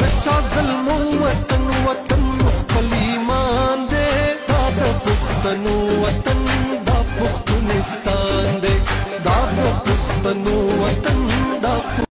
باش عزل وطن وطن خپل ایمان دې دا د وطن دا پښتونستان دي. دا دا پښتنو وطن